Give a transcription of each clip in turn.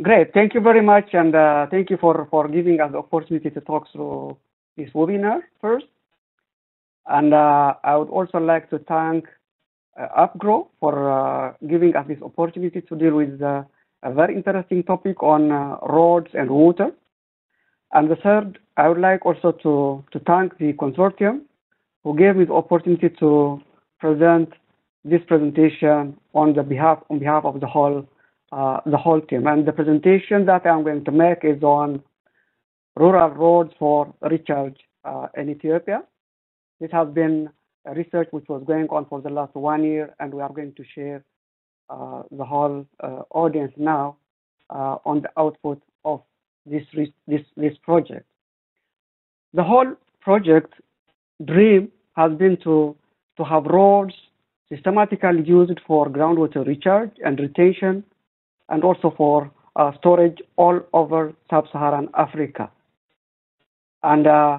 Great. Thank you very much, and uh, thank you for, for giving us the opportunity to talk through this webinar first. And uh, I would also like to thank uh, UPGro for uh, giving us this opportunity to deal with uh, a very interesting topic on uh, roads and water. And the third, I would like also to, to thank the consortium who gave me the opportunity to present this presentation on the behalf on behalf of the whole uh, the whole team. And the presentation that I'm going to make is on rural roads for recharge uh, in Ethiopia. This has been a research which was going on for the last one year, and we are going to share uh, the whole uh, audience now uh, on the output of this, this, this project. The whole project dream has been to, to have roads systematically used for groundwater recharge and retention, and also for uh, storage all over sub-Saharan Africa. And uh,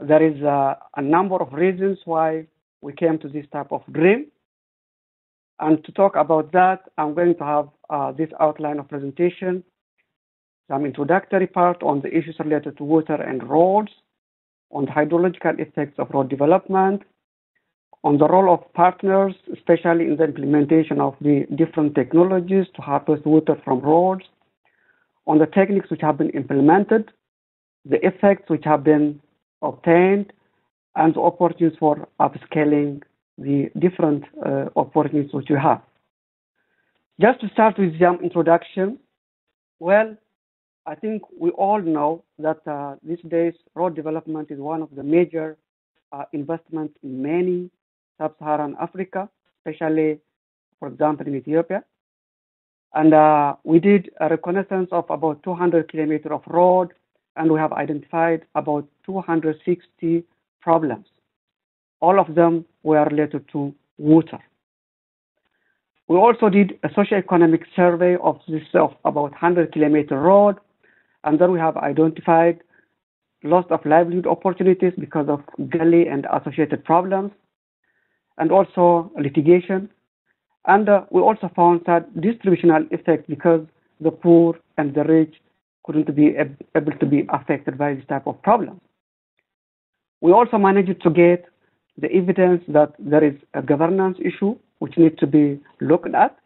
there is uh, a number of reasons why we came to this type of dream. And to talk about that, I'm going to have uh, this outline of presentation, some introductory part on the issues related to water and roads, on the hydrological effects of road development, on the role of partners, especially in the implementation of the different technologies to harvest water from roads, on the techniques which have been implemented, the effects which have been obtained, and the opportunities for upscaling the different uh, opportunities which we have. Just to start with some introduction, well, I think we all know that uh, these days road development is one of the major uh, investments in many sub-Saharan Africa, especially, for example, in Ethiopia. And uh, we did a reconnaissance of about 200 kilometers of road, and we have identified about 260 problems. All of them were related to water. We also did a socio-economic survey of this of about 100 kilometer road, and then we have identified loss of livelihood opportunities because of gully and associated problems, and also litigation. And uh, we also found that distributional effect because the poor and the rich couldn't be able to be affected by this type of problem. We also managed to get the evidence that there is a governance issue which needs to be looked at.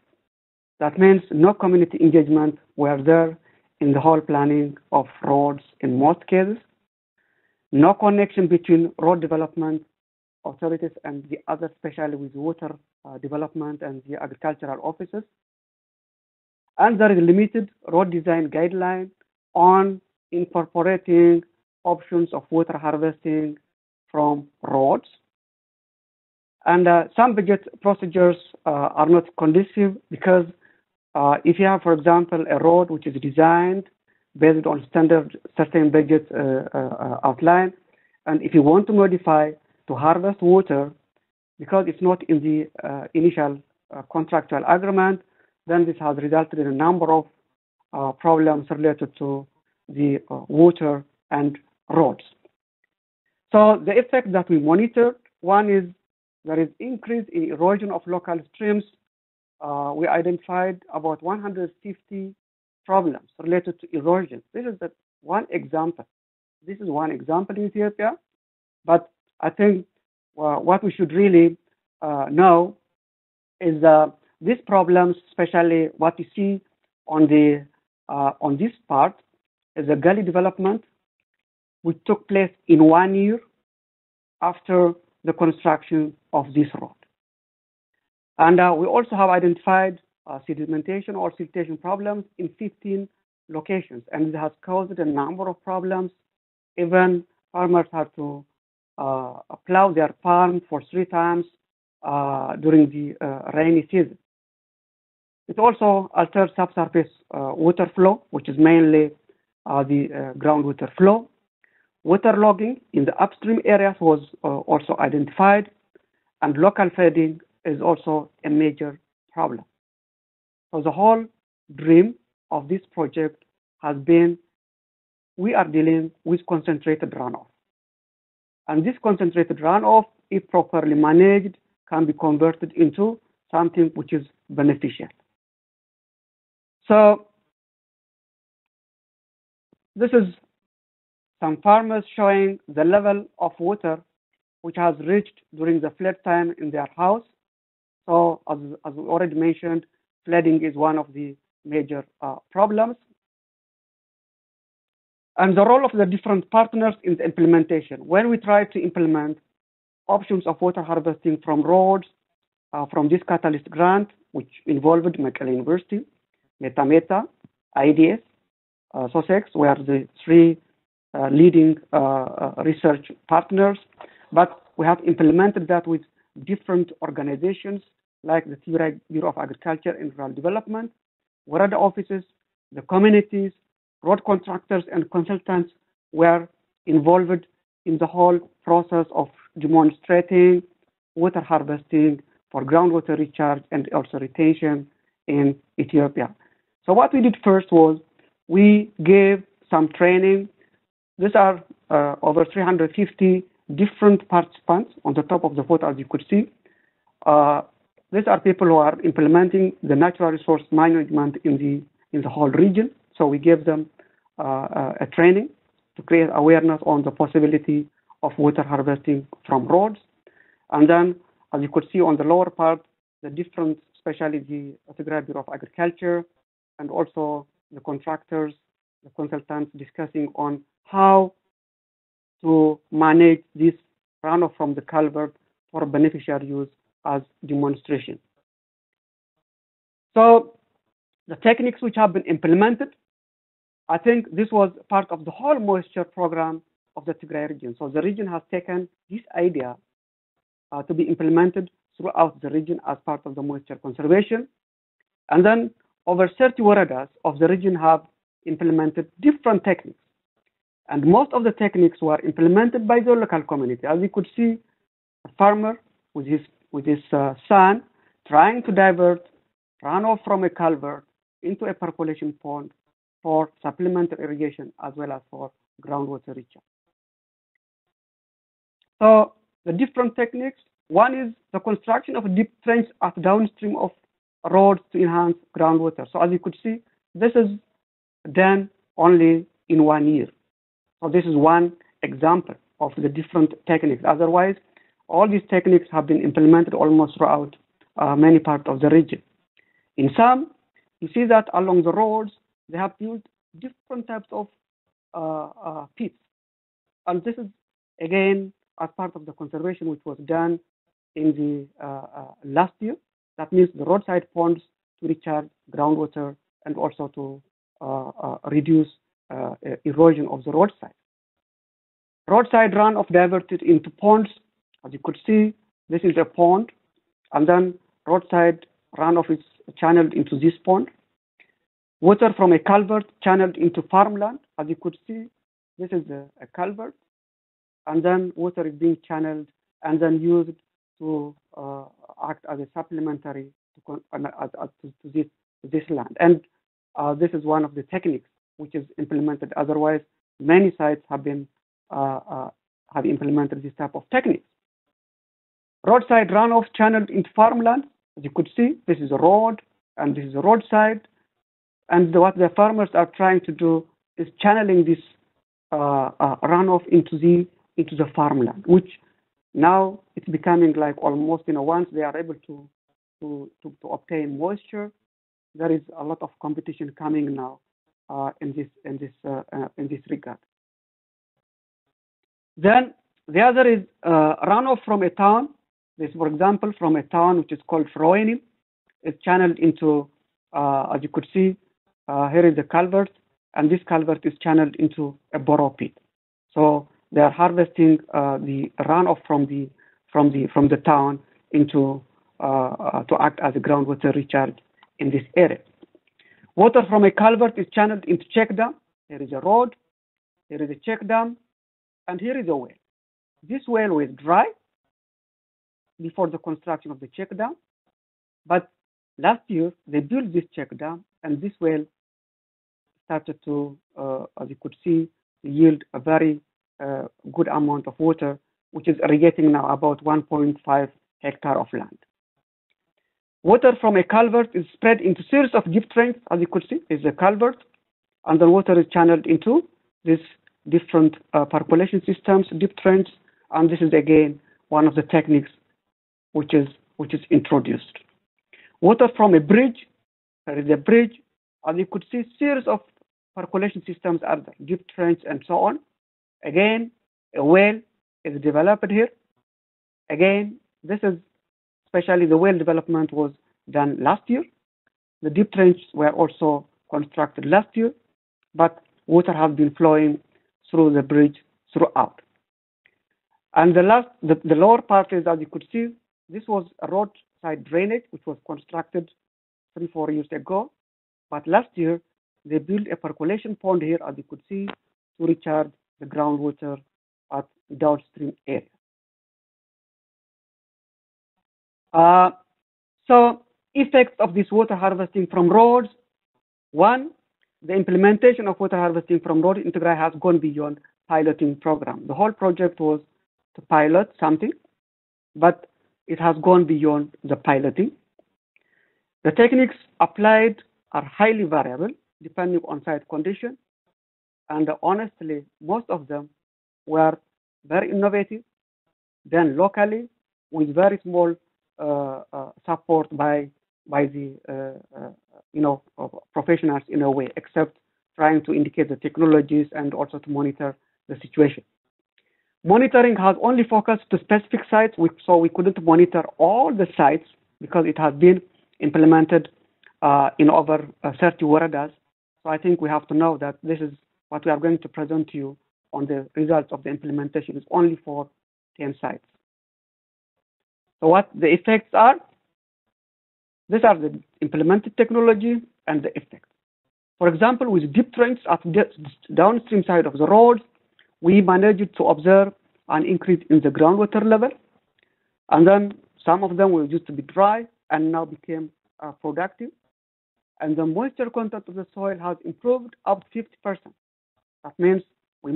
That means no community engagement were there in the whole planning of roads in most cases. No connection between road development authorities and the other, especially with water uh, development and the agricultural offices. And there is limited road design guideline on incorporating options of water harvesting from roads. And uh, some budget procedures uh, are not conducive because uh, if you have, for example, a road which is designed based on standard certain budget uh, uh, outline, and if you want to modify to harvest water because it's not in the uh, initial uh, contractual agreement, then this has resulted in a number of uh, problems related to the uh, water and roads. So the effect that we monitored, one is there is increase in erosion of local streams. Uh, we identified about 150 problems related to erosion. This is the one example. This is one example in Ethiopia, but I think what we should really uh, know is that these problems, especially what you see on the uh, on this part, is a gully development which took place in one year after the construction of this road. And uh, we also have identified uh, sedimentation or siltation problems in 15 locations, and it has caused a number of problems. Even farmers have to Uh, plow their farm for three times uh, during the uh, rainy season. It also alters subsurface uh, water flow, which is mainly uh, the groundwater flow. Water logging in the upstream areas was also identified, and local flooding is also a major problem. So the whole dream of this project has been we are dealing with concentrated runoff. And this concentrated runoff, if properly managed, can be converted into something which is beneficial. So this is some farmers showing the level of water which has reached during the flood time in their house. So as, as we already mentioned, flooding is one of the major uh, problems. And the role of the different partners in the implementation. When we try to implement options of water harvesting from roads, uh, from this catalyst grant, which involved Mekelle University, MetaMeta, Meta, IDS, uh, SOSEX were the three uh, leading uh, uh, research partners. But we have implemented that with different organizations like the Bureau of Agriculture and Rural Development, where the offices, the communities, road contractors, and consultants were involved in the whole process of demonstrating water harvesting for groundwater recharge and also retention in Ethiopia. So what we did first was we gave some training. These are uh, over 350 different participants on the top of the photo, as you could see. Uh, these are people who are implementing the natural resource management in the in the whole region. So we gave them uh, uh a training to create awareness on the possibility of water harvesting from roads. And then, as you could see on the lower part, the different, especially the Tigray Bureau of Agriculture, and also the contractors, the consultants discussing on how to manage this runoff from the culvert for beneficial use as demonstration. So the techniques which have been implemented, I think this was part of the whole moisture program of the Tigray region. So the region has taken this idea uh, to be implemented throughout the region as part of the moisture conservation. And then over 30 woredas of the region have implemented different techniques. And most of the techniques were implemented by the local community. As you could see, a farmer with his, with his uh, son trying to divert runoff from a culvert into a percolation pond for supplemental irrigation as well as for groundwater recharge. So the different techniques, one is the construction of deep trench at downstream of roads to enhance groundwater. So as you could see, this is done only in one year. So this is one example of the different techniques. Otherwise, all these techniques have been implemented almost throughout uh, many parts of the region. In some, you see that along the roads, they have built different types of uh, uh, pits. And this is, again, as part of the conservation which was done in the uh, uh, last year. That means the roadside ponds to recharge groundwater and also to uh, reduce erosion of the roadside. Roadside runoff diverted into ponds. As you could see, this is a pond, and then roadside runoff is channeled into this pond. Water from a culvert channeled into farmland. As you could see, this is a, a culvert and then water is being channeled and then used to uh, act as a supplementary to, uh, to, to, this, this land. And uh, this is one of the techniques which is implemented. Otherwise, many sites have been uh, uh, have implemented this type of techniques. Roadside runoff channeled into farmland. As you could see, this is a road and this is a roadside. And what the farmers are trying to do is channeling this uh, runoff into the into the farmland, which now it's becoming like almost, you know, once they are able to, to, to, to obtain moisture, there is a lot of competition coming now uh, in this, in, this, uh, uh, in this regard. Then the other is uh, runoff from a town. This, for example, from a town which is called Froeni. It's channeled into, uh, as you could see, uh, here is the culvert, and this culvert is channeled into a borrow pit. So they are harvesting uh, the runoff from the from the from the town into uh, uh, to act as a groundwater recharge in this area. Water from a culvert is channeled into check dam. There is a road, there is a check dam, and here is a well. This well was dry before the construction of the check dam, but last year they built this check dam, and this well started to, uh, as you could see, yield a very a good amount of water, which is irrigating now about 1.5 hectare of land. Water from a culvert is spread into series of deep trenches, as you could see, is a culvert, and the water is channeled into these different uh, percolation systems, deep trench, and this is again one of the techniques which is which is introduced. Water from a bridge, there is a bridge, and you could see series of percolation systems are there, deep trench and so on. Again, a well is developed here. Again, this is especially the well development was done last year. The deep trenches were also constructed last year, but water has been flowing through the bridge throughout. And the last, the, the lower part is, as you could see, this was a roadside drainage which was constructed three, four years ago. But last year, they built a percolation pond here, as you could see, to recharge the groundwater at downstream area. Uh, so effects of this water harvesting from roads. One, the implementation of water harvesting from road in has gone beyond piloting program. The whole project was to pilot something, but it has gone beyond the piloting. The techniques applied are highly variable depending on site condition, and honestly, most of them were very innovative, done locally with very small uh, uh, support by by the uh, you know professionals in a way, except trying to indicate the technologies and also to monitor the situation. Monitoring has only focused to specific sites, so we couldn't monitor all the sites because it has been implemented uh, in over uh, 30 woredas. So I think we have to know that this is what we are going to present to you on the results of the implementation is only for 10 sites. So what the effects are? These are the implemented technology and the effects. For example, with deep trenches at the downstream side of the roads, we managed to observe an increase in the groundwater level. And then some of them were used to be dry and now became uh, productive. And the moisture content of the soil has improved up 50%. That means we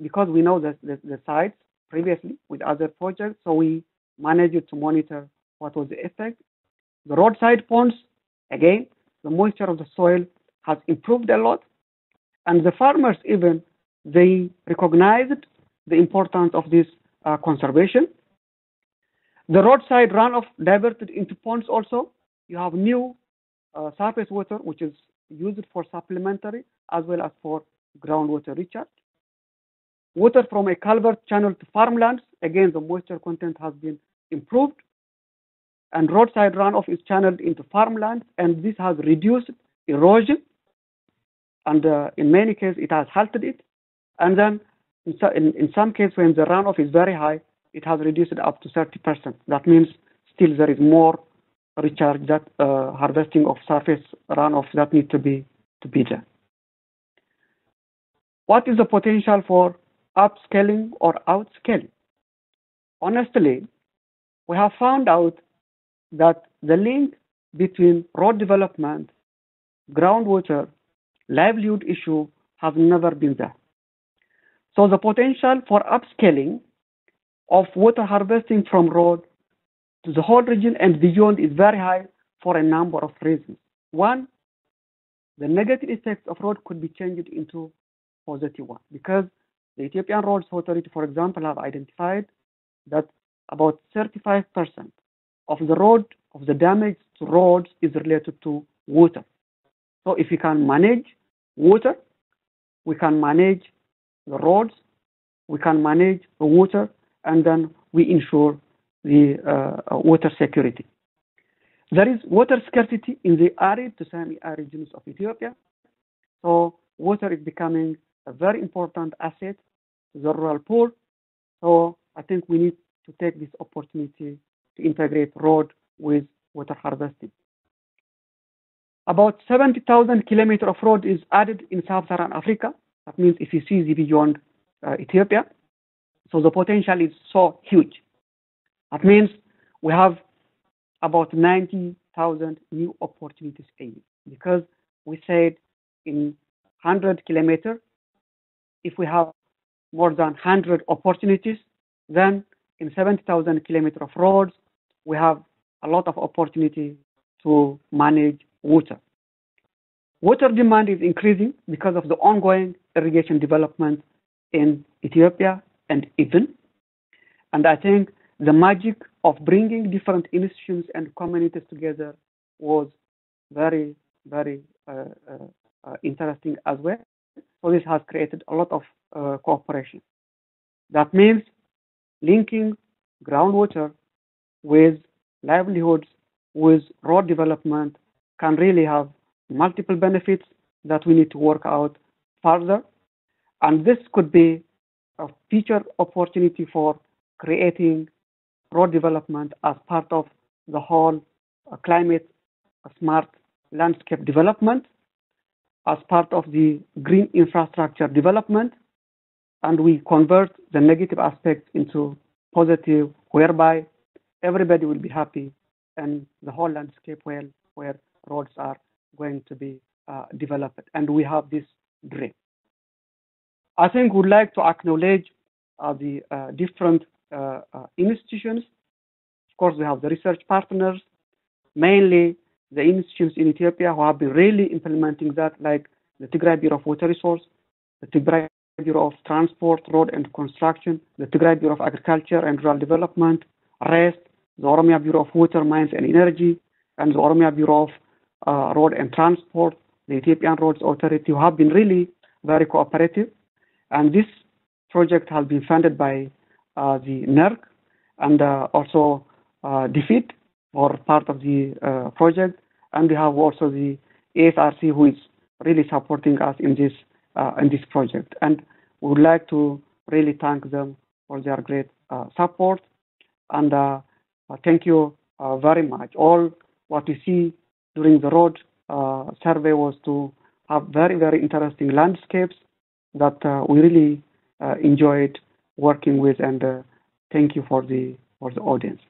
because we know the, the, the sites previously with other projects, so we managed to monitor what was the effect. The roadside ponds, again, the moisture of the soil has improved a lot. And the farmers even, they recognized the importance of this uh, conservation. The roadside runoff diverted into ponds also. You have new surface water, which is used for supplementary as well as for groundwater recharge. Water from a culvert channel to farmlands, again, the moisture content has been improved. And roadside runoff is channeled into farmlands, and this has reduced erosion. And uh, in many cases, it has halted it. And then in, in, in some cases, when the runoff is very high, it has reduced up to 30%. That means still there is more recharge that uh, harvesting of surface runoff that need to be to be done. What is the potential for upscaling or outscaling? Honestly, we have found out that the link between road development, groundwater, livelihood issue has never been there. So the potential for upscaling of water harvesting from road to the whole region and beyond is very high for a number of reasons. One, the negative effects of road could be changed into positive one because the Ethiopian Roads Authority, for example, have identified that about 35% of the road of the damage to roads is related to water. So if we can manage water, we can manage the roads, we can manage the water, and then we ensure the uh, water security. There is water scarcity in the arid to semi-arid regions of Ethiopia. So water is becoming a very important asset to the rural poor. So I think we need to take this opportunity to integrate road with water harvesting. About 70,000 kilometers of road is added in sub-Saharan Africa. That means if you see the beyond uh, Ethiopia. So the potential is so huge. That means we have about 90,000 new opportunities a year because we said in 100 kilometers, if we have more than 100 opportunities, then in 70,000 kilometers of roads, we have a lot of opportunity to manage water. water demand is increasing because of the ongoing irrigation development in Ethiopia and even. And I think the magic of bringing different institutions and communities together was very, very uh, uh, uh, interesting as well. So this has created a lot of uh, cooperation. That means linking groundwater with livelihoods, with road development can really have multiple benefits that we need to work out further. And this could be a future opportunity for creating road development as part of the whole uh, climate smart landscape development, as part of the green infrastructure development, and we convert the negative aspects into positive, whereby everybody will be happy and the whole landscape where, where roads are going to be uh, developed. And we have this dream. I think we'd like to acknowledge uh, the uh, different institutions. Of course, we have the research partners, mainly the institutions in Ethiopia who have been really implementing that, like the Tigray Bureau of Water Resource, the Tigray Bureau of Transport, Road and Construction, the Tigray Bureau of Agriculture and Rural Development, REST, the Oromia Bureau of Water, Mines and Energy, and the Oromia Bureau of uh, Road and Transport, the Ethiopian Roads Authority, who have been really very cooperative. And this project has been funded by uh, the NERC and uh, also uh, DFID for part of the uh, project. And we have also the ESRC who is really supporting us in this uh, in this project. And we would like to really thank them for their great uh, support. And uh, thank you very much. All what we see during the road survey was to have very, very interesting landscapes that we really enjoyed working with. And uh, thank you for the for the audience.